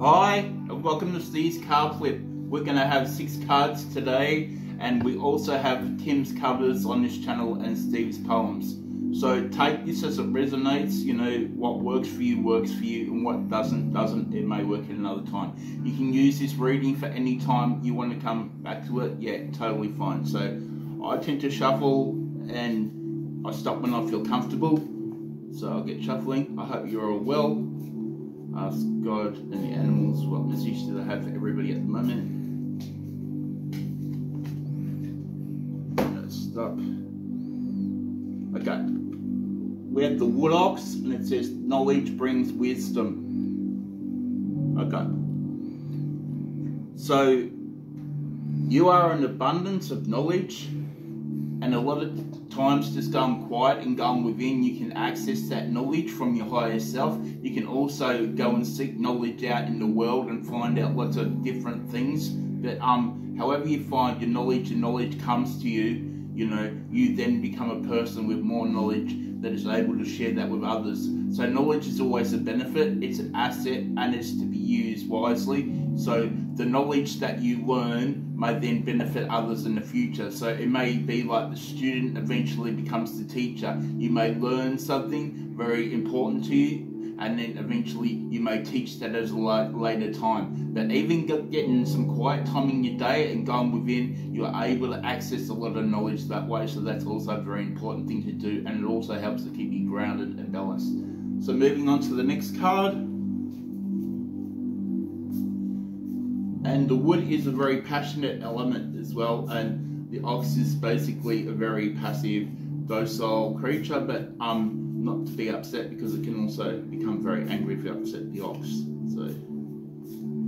Hi, and welcome to Steve's Card Flip. We're going to have six cards today, and we also have Tim's covers on this channel and Steve's poems. So take this as it resonates, you know, what works for you works for you, and what doesn't, doesn't, it may work at another time. You can use this reading for any time you want to come back to it, yeah, totally fine. So I tend to shuffle and I stop when I feel comfortable. So I'll get shuffling. I hope you're all well ask God and the animals what message do they have for everybody at the moment. Stop. Okay. We have the wood ox and it says knowledge brings wisdom. Okay. So you are an abundance of knowledge and a lot of times just going quiet and going within, you can access that knowledge from your higher self. You can also go and seek knowledge out in the world and find out lots of different things. But um, however you find your knowledge, your knowledge comes to you. You know, you then become a person with more knowledge that is able to share that with others. So knowledge is always a benefit, it's an asset, and it's to be used wisely. So the knowledge that you learn may then benefit others in the future. So it may be like the student eventually becomes the teacher. You may learn something very important to you and then eventually you may teach that at a later time. But even getting some quiet time in your day and going within, you are able to access a lot of knowledge that way. So that's also a very important thing to do, and it also helps to keep you grounded and balanced. So moving on to the next card. And the wood is a very passionate element as well, and the ox is basically a very passive, docile creature, but um, not to be upset because it can also become very angry if you upset the ox. So,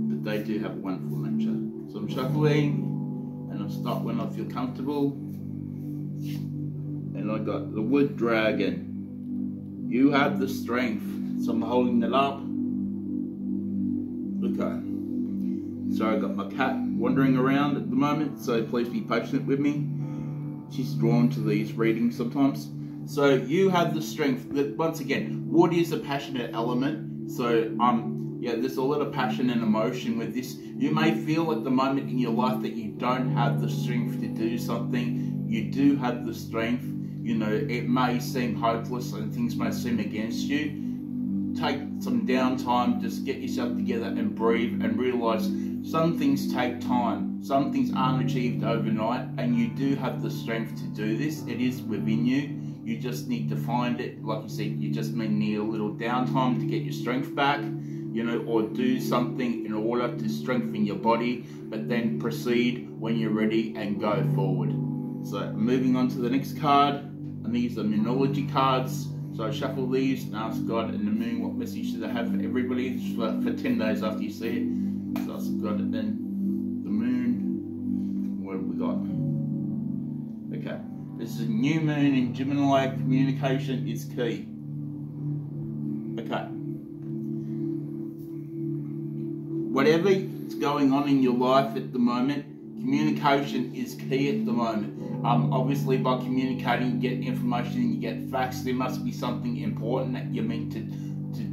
but they do have a wonderful nature. So I'm shuffling, and I'll stop when I feel comfortable. And I got the wood dragon. You have the strength. So I'm holding it up. Okay. So I got my cat wandering around at the moment, so please be patient with me. She's drawn to these readings sometimes. So you have the strength. That once again, wood is a passionate element. So um, yeah, there's a lot of passion and emotion with this. You may feel at the moment in your life that you don't have the strength to do something. You do have the strength. You know, it may seem hopeless and things may seem against you. Take some downtime, just get yourself together and breathe and realize some things take time. Some things aren't achieved overnight, and you do have the strength to do this. It is within you you just need to find it. Like you said, you just may need a little downtime to get your strength back, you know, or do something in order to strengthen your body, but then proceed when you're ready and go forward. So moving on to the next card, and these are moonology cards. So I shuffle these and ask God and the moon what message should I have for everybody for, for 10 days after you see it. So got it. and the moon. What have we got? Okay. This is a new moon in Gemini. Communication is key. Okay. Whatever is going on in your life at the moment, communication is key at the moment. Um, obviously, by communicating, you get information, you get facts. There must be something important that you're meant to, to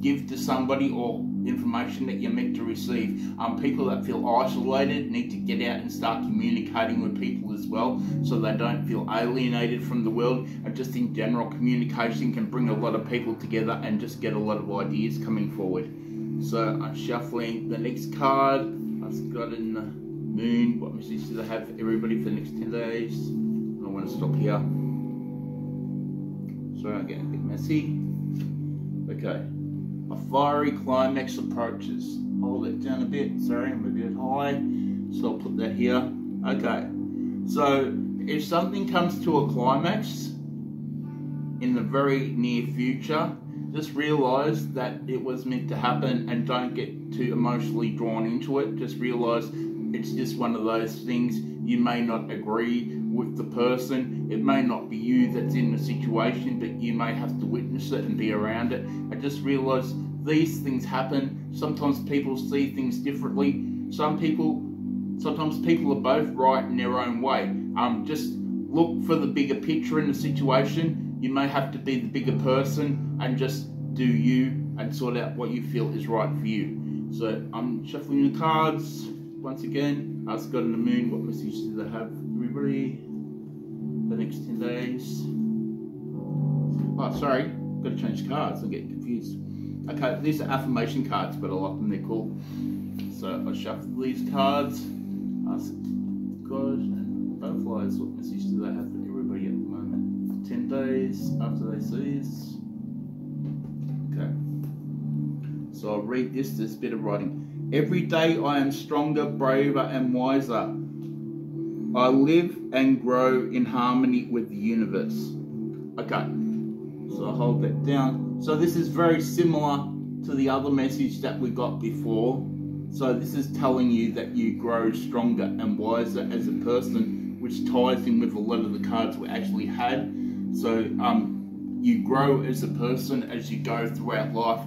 give to somebody or information that you're meant to receive. Um, people that feel isolated need to get out and start communicating with people as well so they don't feel alienated from the world. And just in general, communication can bring a lot of people together and just get a lot of ideas coming forward. So I'm shuffling the next card. I've got in the moon. What message do they have for everybody for the next 10 days? I want to stop here. Sorry, I'm getting a bit messy. Okay. A fiery climax approaches. Hold it down a bit. Sorry, I'm a bit high. So I'll put that here. Okay. So if something comes to a climax in the very near future, just realize that it was meant to happen and don't get too emotionally drawn into it. Just realize it's just one of those things. You may not agree with the person. It may not be you that's in the situation, but you may have to witness it and be around it. I just realize these things happen. Sometimes people see things differently. Some people, sometimes people are both right in their own way. Um, just look for the bigger picture in the situation. You may have to be the bigger person and just do you and sort out what you feel is right for you. So I'm shuffling the cards once again. Ask God and the Moon, what message do they have for everybody? The next 10 days. Oh, sorry, gotta change cards. I'm getting confused. Okay, these are affirmation cards, but I like them, they're cool. So I shuffle these cards, ask God and butterflies, what message do they have for everybody at the moment? 10 days after they see this. Okay. So I'll read this, this bit of writing. Every day I am stronger, braver, and wiser. I live and grow in harmony with the universe. Okay, so I'll hold that down. So this is very similar to the other message that we got before. So this is telling you that you grow stronger and wiser as a person, which ties in with a lot of the cards we actually had. So um, you grow as a person as you go throughout life.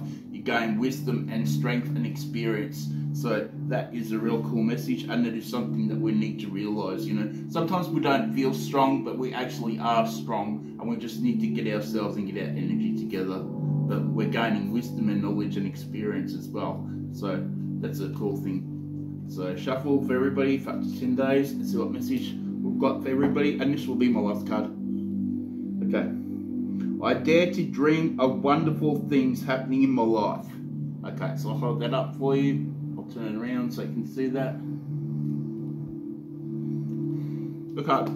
Gain wisdom and strength and experience. So that is a real cool message, and it is something that we need to realize. You know, sometimes we don't feel strong, but we actually are strong, and we just need to get ourselves and get our energy together. But we're gaining wisdom and knowledge and experience as well. So that's a cool thing. So shuffle for everybody for up to 10 days and see what message we've got for everybody. And this will be my last card. Okay. I dare to dream of wonderful things happening in my life. Okay, so I'll hold that up for you I'll turn it around so you can see that. Up.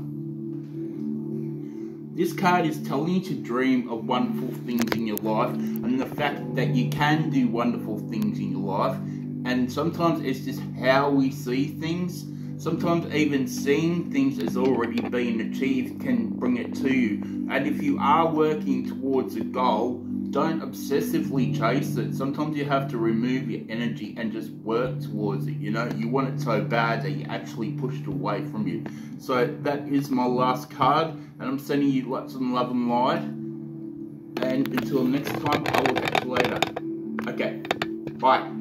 This card is telling you to dream of wonderful things in your life and the fact that you can do wonderful things in your life. And sometimes it's just how we see things. Sometimes even seeing things as already being achieved can bring it to you. And if you are working towards a goal, don't obsessively chase it. Sometimes you have to remove your energy and just work towards it. You know, you want it so bad that you actually push it away from you. So that is my last card, and I'm sending you lots of love and light. And until next time, I will catch you later. Okay, bye.